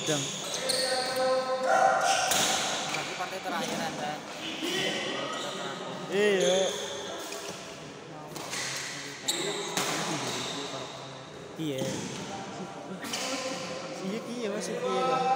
gedang. Lagi partai terakhir Anda. Iya. Iya. Iya iya masih iya.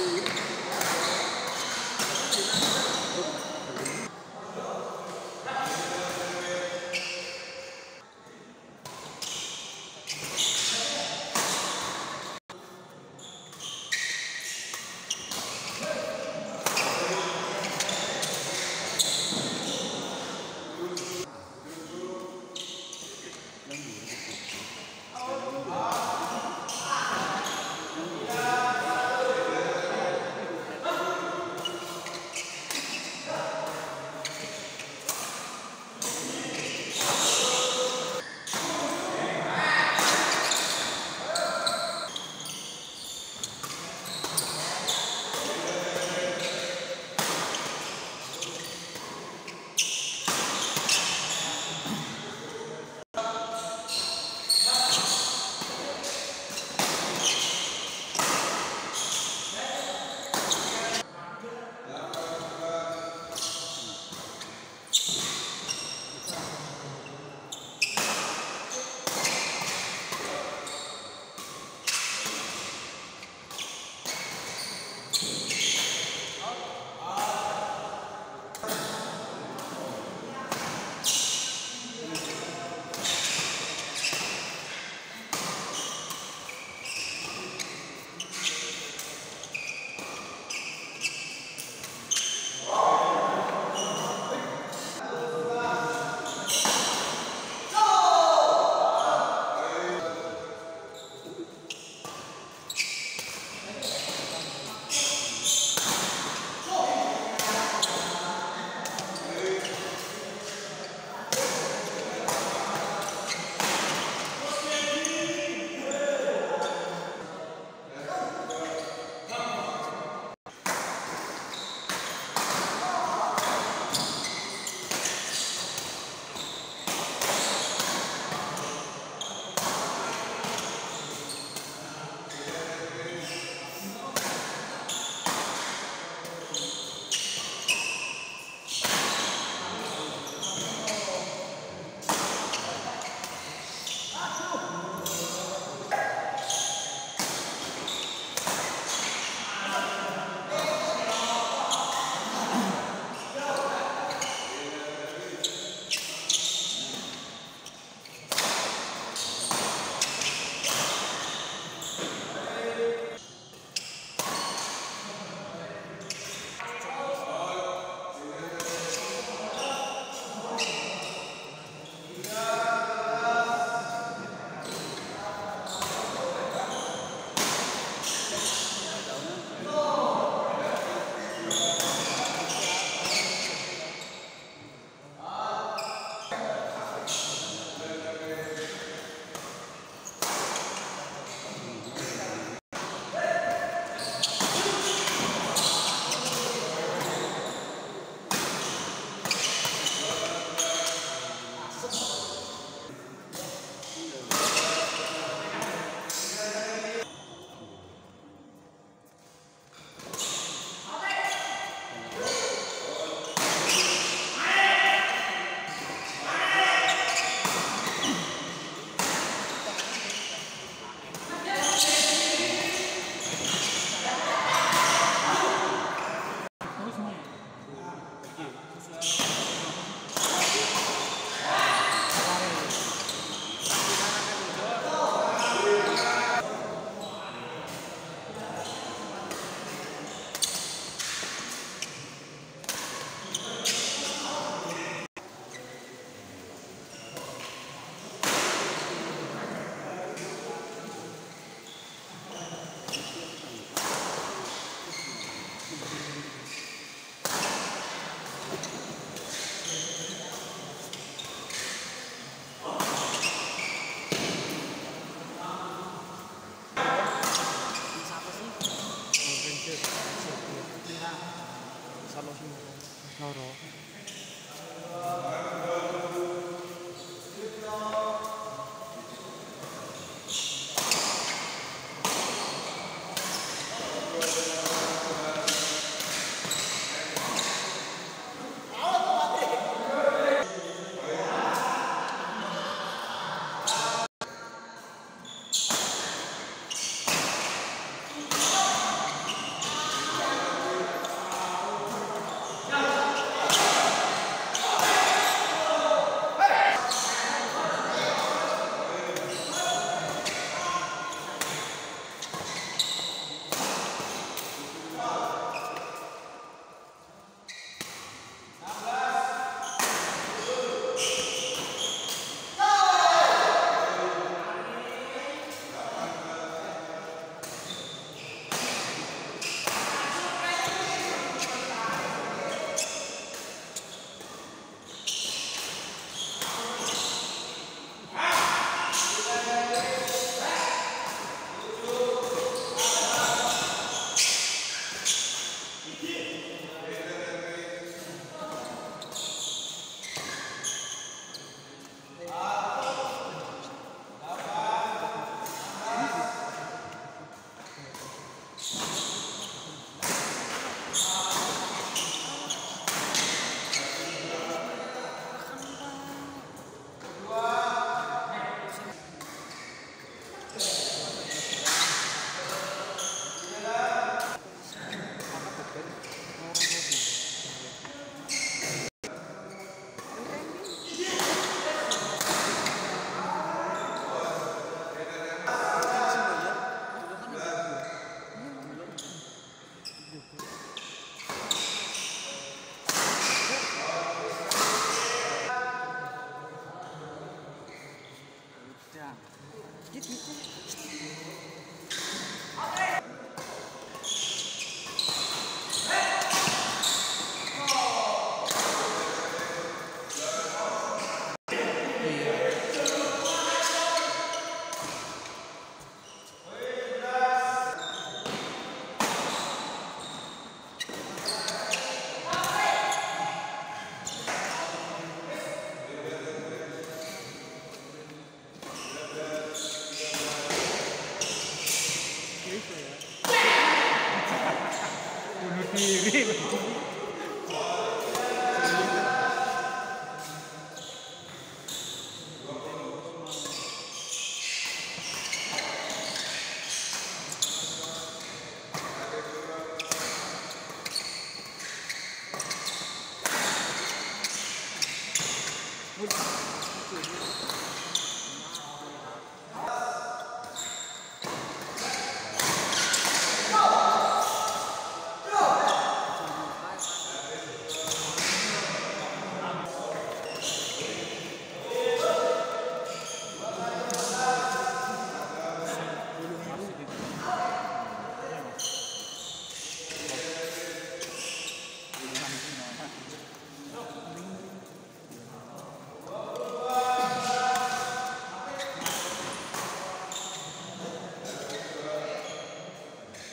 food.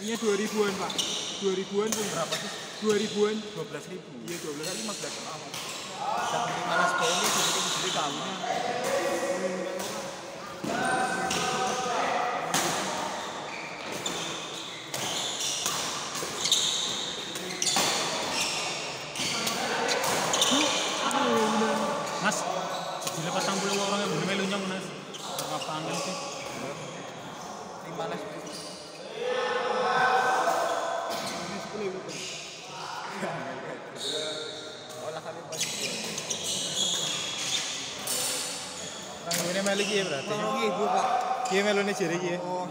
Ini 2000-an, Pak. 2000-an pun berapa sih? 2000-an. 12 ribu. Iya, 12 kali 15 awal. Tapi mana sekolah ini jadi jadi में लोने की है